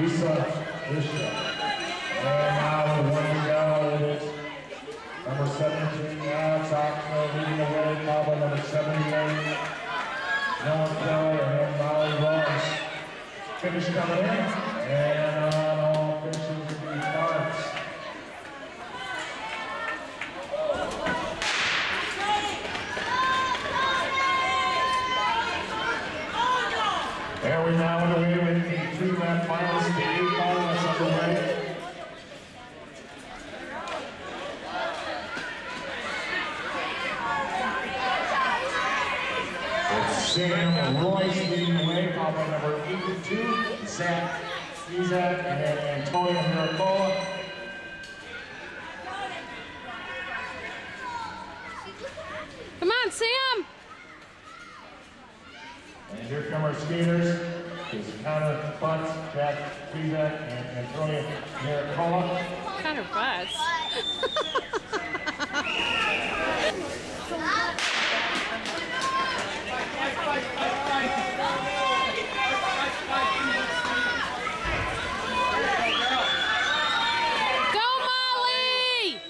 Lisa Bishop. And now the one down it. Number 17, Alex Oxner leading the way, followed number 78, John Keller and Molly Ross. Finish coming in. And uh, the way, followed by number 82, Zach Zizek, and then Antonio Miracola. Come on, Sam. And here come our skaters. It's Connor Butts, Jack Zizek, and Antonio Miracola. Connor Butts. Go, Molly!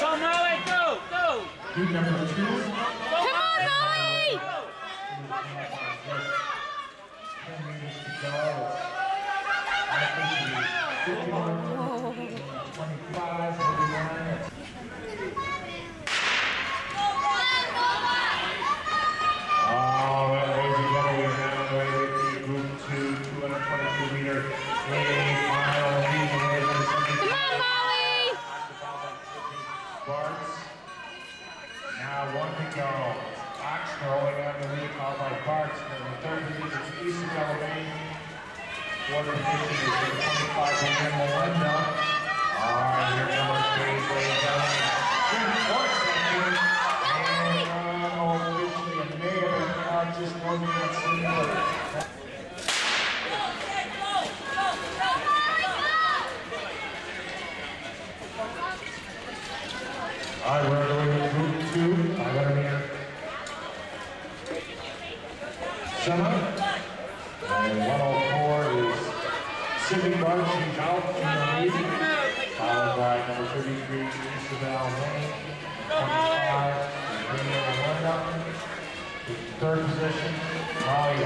Go, Molly, go, go! Dude number two. Come on, Molly! Meters to go. Officially 51, 25, 39. All right, ladies and gentlemen, we are now underway with the Group 2 222 meter relay final heat relay for the Come second on, the lead, by Barts. In the third position Isabel Lane. Fourth position is number 25, William Melinda. All right, here our skates, ladies and uh, officially, it may have been out just one right, we're underway with group two. I got him here. Sema. And 104 is Sydney Garchi out in the lead. Followed by number 33, Isabel Lane. 25, Rena Melinda. Third position, Molly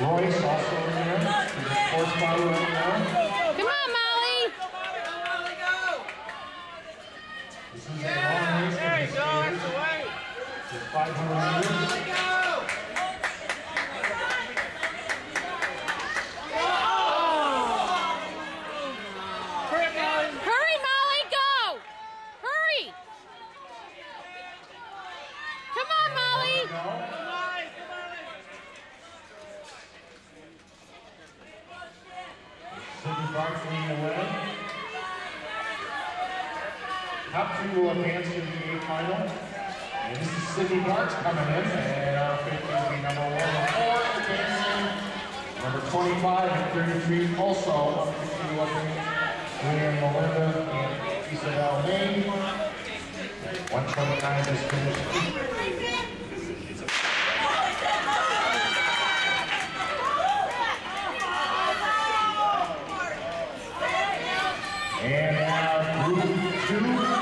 Royce also in there. She's fourth spot right now. Come on, Molly! This is a long race There you go, that's the way! 500 meters. Hurry, Molly! Hurry, Molly, go! Hurry! Come on, Molly! Molly, come on! Sydney Barks leading the way. Up to uh, advance to the eighth final. And this is Sydney Barks coming in, and our fifth will be number one and four advancing. Number 25 and 33 also up to the. Leanne Melinda and Isabel May. 129 is finished. And now group two.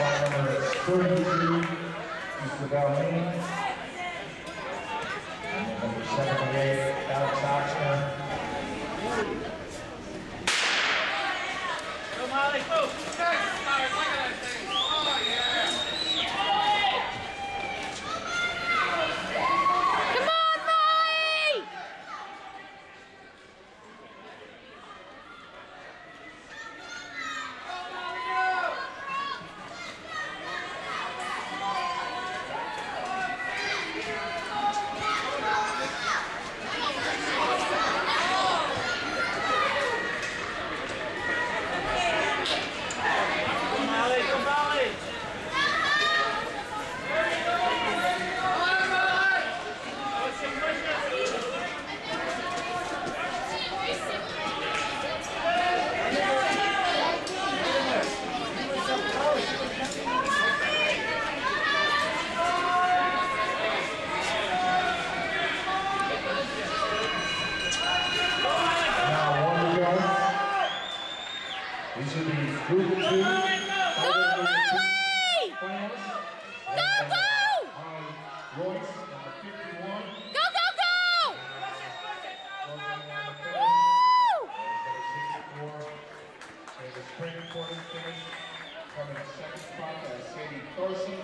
by number 32, Mr. Bellarmine. And number 78, Alex Oxner. These are the Group 2 Go, Lily! Finalists. Go, go! Royce, number 51. Go, go, go! Woo! And the spring quarter finish coming in second spot by Sadie Thorsey.